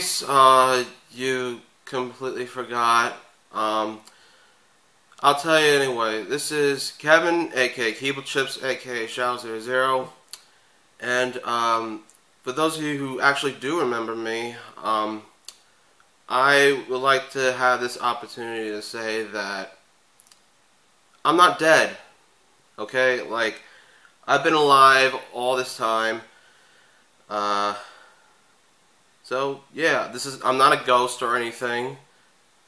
Case uh, you completely forgot, um, I'll tell you anyway. This is Kevin, aka Cable Chips, aka ShadowWolf000. And um, for those of you who actually do remember me, um, I would like to have this opportunity to say that I'm not dead. Okay? Like, I've been alive all this time. Uh, so yeah, this is I'm not a ghost or anything.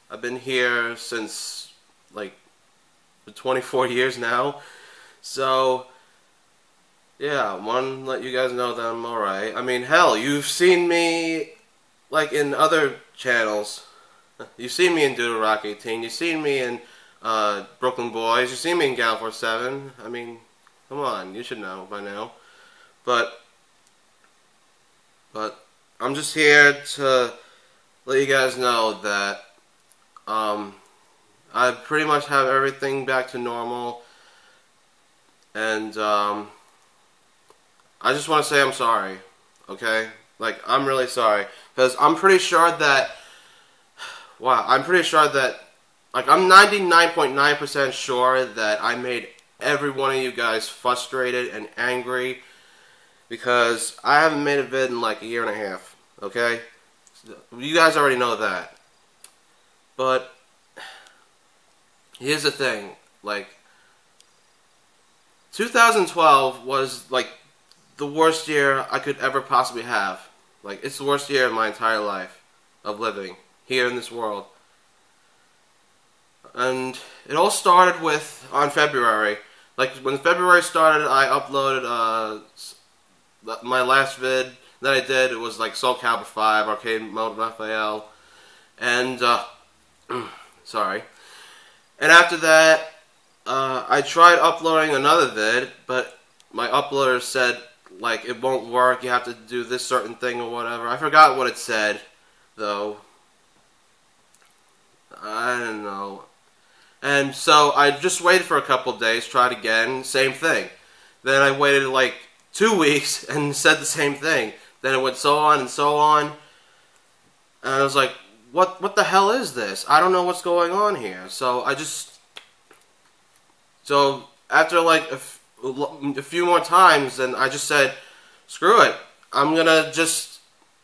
I've been here since like 24 years now. So yeah, one let you guys know that I'm alright. I mean, hell, you've seen me like in other channels. You've seen me in Doodle Rock 18. You've seen me in uh, Brooklyn Boys. You've seen me in Gal 47. I mean, come on, you should know by now. But but I'm just here to let you guys know that um, I pretty much have everything back to normal. And um, I just want to say I'm sorry. Okay? Like, I'm really sorry. Because I'm pretty sure that. Wow, I'm pretty sure that. Like, I'm 99.9% sure that I made every one of you guys frustrated and angry because I haven't made a vid in like a year and a half. Okay, you guys already know that. But here's the thing, like 2012 was like the worst year I could ever possibly have. Like it's the worst year of my entire life of living here in this world. And it all started with on February. Like when February started, I uploaded uh, my last vid that I did it was like Soul Calibur 5, Arcade Mode Raphael, and uh, sorry. And after that, uh, I tried uploading another vid, but my uploader said like it won't work. You have to do this certain thing or whatever. I forgot what it said, though. I don't know. And so I just waited for a couple days, tried again, same thing. Then I waited like two weeks and said the same thing. Then it went so on and so on. And I was like, what, what the hell is this? I don't know what's going on here. So I just. So after like a, few more times, then I just said, screw it. I'm gonna just,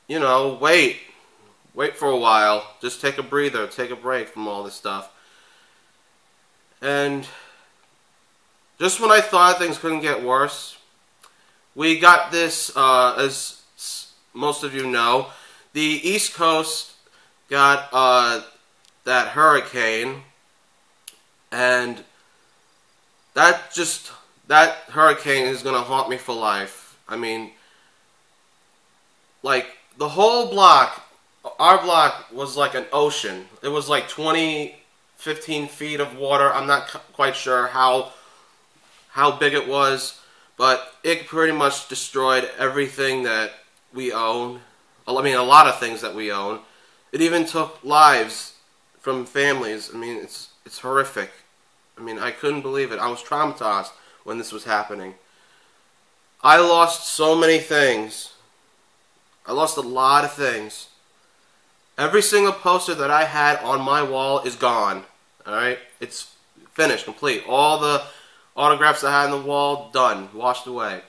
you know, wait. Wait for a while. Just take a breather, take a break from all this stuff. And just when I thought things couldn't get worse, we got this, uh, as most of you know, the East Coast got uh, that hurricane, and that just that hurricane is gonna haunt me for life. I mean, like the whole block, our block was like an ocean. It was like 20, 15 feet of water. I'm not quite sure how how big it was. But it pretty much destroyed everything that we own. I mean, a lot of things that we own. It even took lives from families. I mean, it's it's horrific. I mean, I couldn't believe it. I was traumatized when this was happening. I lost so many things. I lost a lot of things. Every single poster that I had on my wall is gone. Alright? It's finished, complete. All the Autographs I had on the wall, done, washed away.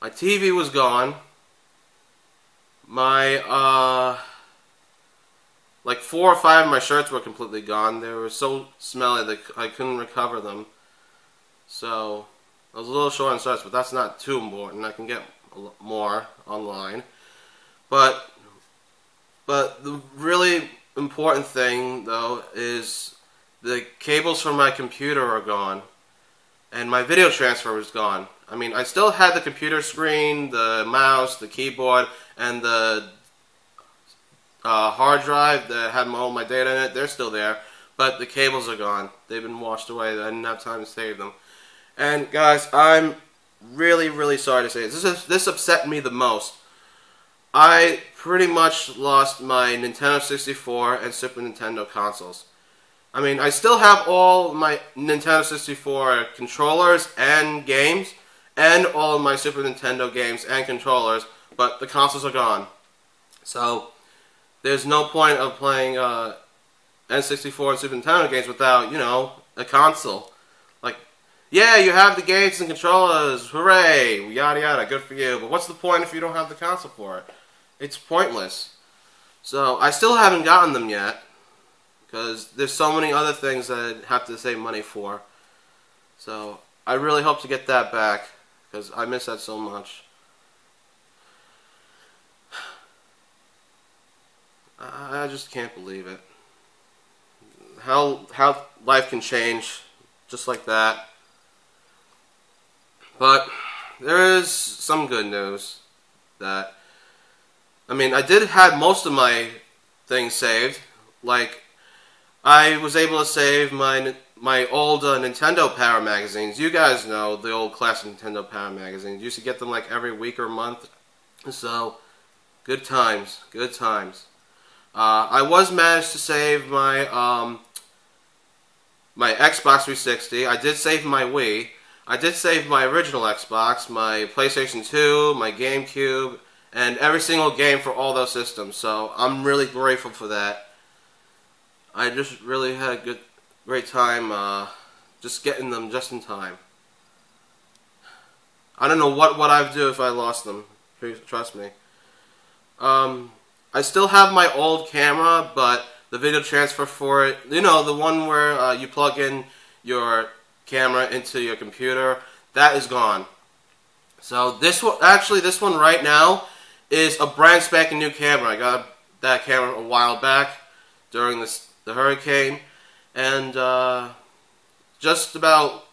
My TV was gone. My, uh, like four or five of my shirts were completely gone. They were so smelly that I couldn't recover them. So, I was a little short on shirts, but that's not too important. I can get more online. But, but the really important thing, though, is the cables from my computer are gone, and my video transfer was gone. I mean, I still had the computer screen, the mouse, the keyboard, and the uh, hard drive that had all my data in it. They're still there, but the cables are gone. They've been washed away. I didn't have time to save them. And guys, I'm really, really sorry to say this. This, is, this upset me the most. I pretty much lost my Nintendo 64 and Super Nintendo consoles. I mean, I still have all my Nintendo 64 controllers and games, and all my Super Nintendo games and controllers, but the consoles are gone. So there's no point of playing uh, N64 and Super Nintendo games without, you know, a console. Like, yeah, you have the games and controllers, hooray, yada yada, good for you. But what's the point if you don't have the console for it? It's pointless. So I still haven't gotten them yet because there's so many other things that I have to save money for. So I really hope to get that back because I miss that so much. I just can't believe it. How how life can change just like that. But there is some good news that I mean I did have most of my things saved. Like I was able to save my my old uh, Nintendo Power magazines. You guys know the old classic Nintendo Power magazines. You used to get them like every week or month. So good times, good times. Uh, I was managed to save my um, my Xbox 360. I did save my Wii. I did save my original Xbox, my PlayStation 2, my GameCube, and every single game for all those systems. So I'm really grateful for that. I just really had a good, great time uh, just getting them just in time. I don't know what, what I'd do if I lost them. Trust me. Um, I still have my old camera, but the video transfer for it, you know, the one where uh, you plug in your camera into your computer, that is gone. So this one, actually this one right now is a brand spanking new camera. I got that camera a while back during this the hurricane, and uh, just about,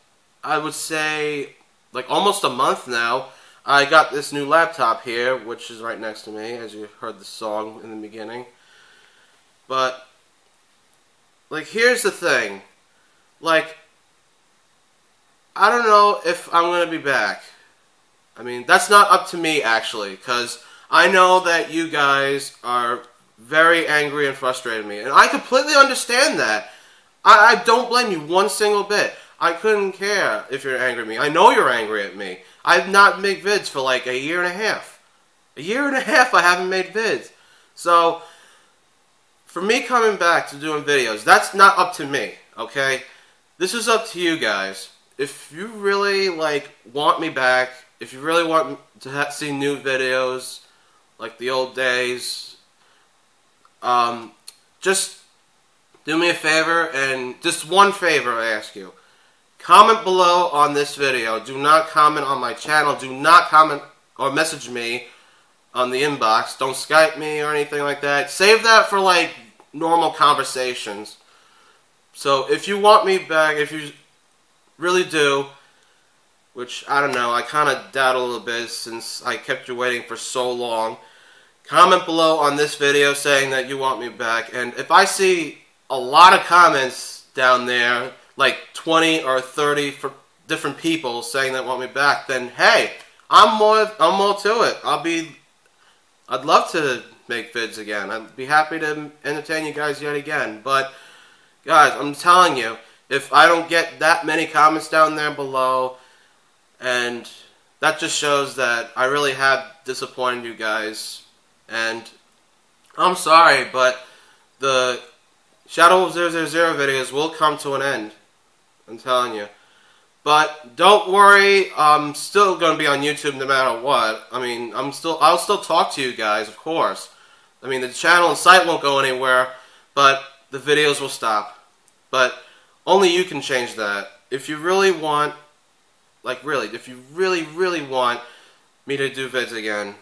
I would say, like almost a month now, I got this new laptop here, which is right next to me, as you heard the song in the beginning. But, like, here's the thing. Like, I don't know if I'm going to be back. I mean, that's not up to me, actually, because I know that you guys are very angry and frustrated me. And I completely understand that. I, I don't blame you one single bit. I couldn't care if you're angry at me. I know you're angry at me. I've not made vids for like a year and a half. A year and a half I haven't made vids. So, for me coming back to doing videos, that's not up to me, okay? This is up to you guys. If you really, like, want me back, if you really want to see new videos, like the old days, um, just do me a favor, and just one favor I ask you. Comment below on this video. Do not comment on my channel. Do not comment or message me on the inbox. Don't Skype me or anything like that. Save that for like normal conversations. So if you want me back, if you really do, which I don't know, I kind of doubt a little bit since I kept you waiting for so long, comment below on this video saying that you want me back. And if I see a lot of comments down there, like 20 or 30 for different people saying they want me back, then hey, I'm more I'm more to it. I'll be I'd love to make vids again. I'd be happy to entertain you guys yet again. But guys, I'm telling you, if I don't get that many comments down there below, and that just shows that I really have disappointed you guys. And I'm sorry, but the ShadowWolf000 videos will come to an end. I'm telling you. But don't worry, I'm still going to be on YouTube no matter what. I mean, I'm still I'll still talk to you guys, of course. I mean, the channel and site won't go anywhere, but the videos will stop. But only you can change that. If you really want, like really, if you really, really want me to do vids again,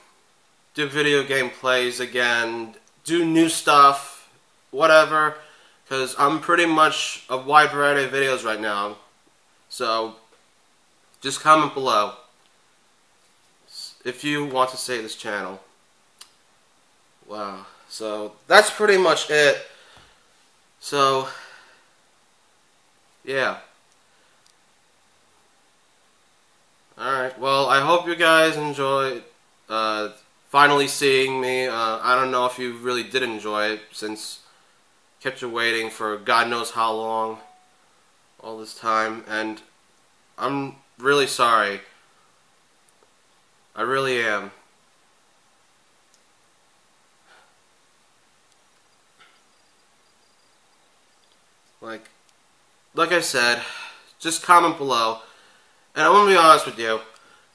do video game plays again, do new stuff, whatever, because I'm pretty much a wide variety of videos right now. So, just comment below if you want to say this channel. Wow. So, that's pretty much it. So, yeah. Alright, well, I hope you guys enjoyed uh, finally seeing me. Uh, I don't know if you really did enjoy it since kept you waiting for God knows how long, all this time, and I'm really sorry. I really am. Like, like I said, just comment below. And I want to be honest with you.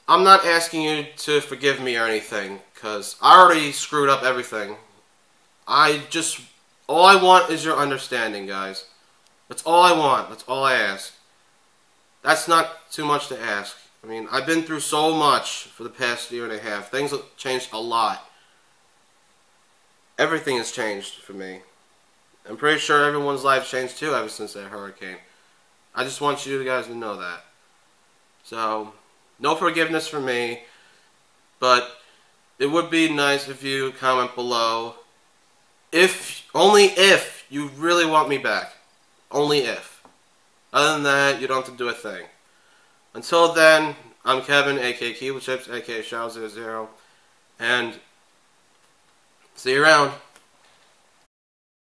I'm not asking you to forgive me or anything, because I already screwed up everything. I just, all I want is your understanding, guys. That's all I want. That's all I ask. That's not too much to ask. I mean, I've been through so much for the past year and a half. Things have changed a lot. Everything has changed for me. I'm pretty sure everyone's life changed too ever since that hurricane. I just want you guys to know that. So, no forgiveness for me, but it would be nice if you comment below if only if you really want me back. Only if. Other than that, you don't have to do a thing. Until then, I'm Kevin, aka Keeble Chips, aka Shadow00, and see you around.